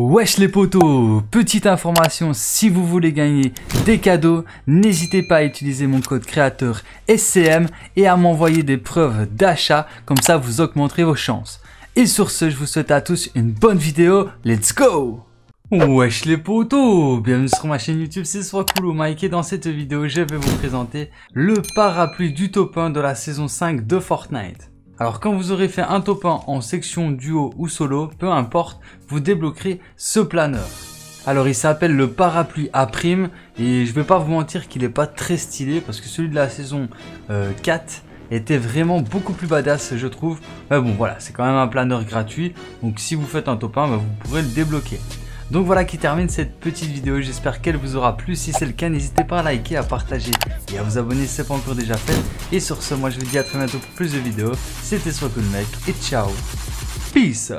Wesh les potos Petite information, si vous voulez gagner des cadeaux, n'hésitez pas à utiliser mon code créateur SCM et à m'envoyer des preuves d'achat, comme ça vous augmenterez vos chances. Et sur ce, je vous souhaite à tous une bonne vidéo, let's go Wesh les potos Bienvenue sur ma chaîne YouTube, c'est Swakulu Mike et dans cette vidéo, je vais vous présenter le parapluie du top 1 de la saison 5 de Fortnite. Alors quand vous aurez fait un top 1 en section duo ou solo, peu importe, vous débloquerez ce planeur. Alors il s'appelle le parapluie A' et je vais pas vous mentir qu'il est pas très stylé parce que celui de la saison 4 euh, était vraiment beaucoup plus badass je trouve. Mais bon voilà, c'est quand même un planeur gratuit, donc si vous faites un top 1, bah, vous pourrez le débloquer. Donc voilà qui termine cette petite vidéo, j'espère qu'elle vous aura plu. Si c'est le cas, n'hésitez pas à liker, à partager et à vous abonner si ce n'est pas encore déjà fait. Et sur ce, moi je vous dis à très bientôt pour plus de vidéos. C'était Swakul Mec et ciao. Peace